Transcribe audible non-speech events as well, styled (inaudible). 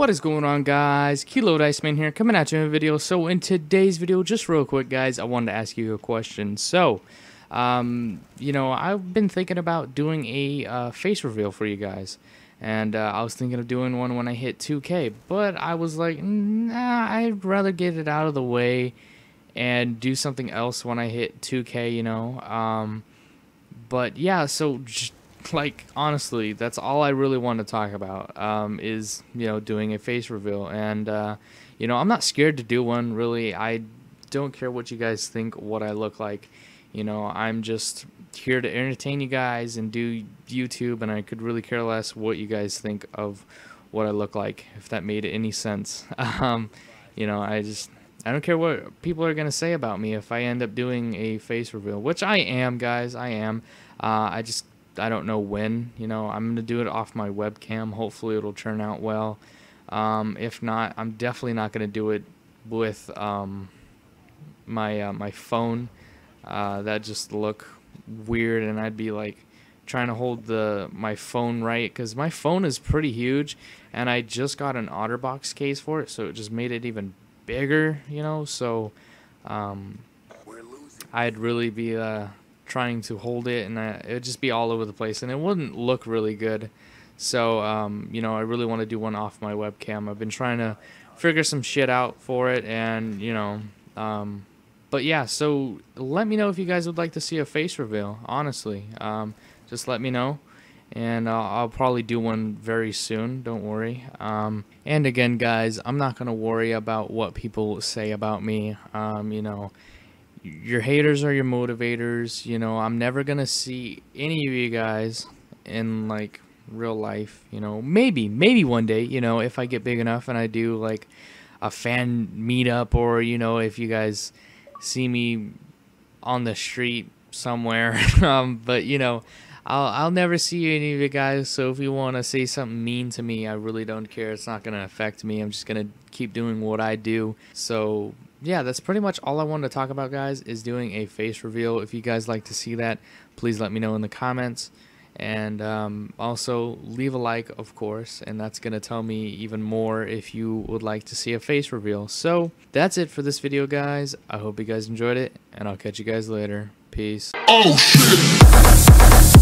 What is going on guys? Kilo Diceman here coming at you in a video. So in today's video, just real quick guys, I wanted to ask you a question. So, um, you know, I've been thinking about doing a uh, face reveal for you guys. And uh, I was thinking of doing one when I hit 2k. But I was like, nah, I'd rather get it out of the way and do something else when I hit 2k, you know. Um, but yeah, so (laughs) like honestly, that's all I really want to talk about. Um, is you know doing a face reveal, and uh, you know I'm not scared to do one. Really, I don't care what you guys think, what I look like. You know, I'm just here to entertain you guys and do YouTube, and I could really care less what you guys think of what I look like, if that made any sense. (laughs) Um, you know, I just I don't care what people are gonna say about me if I end up doing a face reveal, which I am, guys. I am. Uh, I just I don't know when. You know, I'm gonna do it off my webcam. Hopefully, it'll turn out well. Um, if not, I'm definitely not gonna do it with um, my uh, my phone. Uh, that just look weird, and I'd be like trying to hold the my phone right because my phone is pretty huge, and I just got an OtterBox case for it, so it just made it even bigger. You know, so um, I'd really be uh, trying to hold it, and I, it would just be all over the place, and it wouldn't look really good. So, um, you know, I really want to do one off my webcam. I've been trying to figure some shit out for it, and you know, um, but yeah. So let me know if you guys would like to see a face reveal. Honestly, um, just let me know, and I'll, probably do one very soon. Don't worry. Um, and again, guys, I'm not gonna worry about what people say about me. Um, you know your haters are your motivators. You know, I'm never gonna see any of you guys in like real life. You know, maybe, maybe one day. You know, if I get big enough and I do like a fan meetup, or you know, if you guys see me on the street somewhere. (laughs) um, but you know, I'll I'll never see any of you guys. So if you want to say something mean to me, I really don't care. It's not gonna affect me. I'm just gonna keep doing what I do. So yeah, that's pretty much all I wanted to talk about, guys, is doing a face reveal. If you guys like to see that, please let me know in the comments. And um, also, leave a like, of course, and that's going to tell me even more if you would like to see a face reveal. So, that's it for this video, guys. I hope you guys enjoyed it, and I'll catch you guys later. Peace. Oh, shit!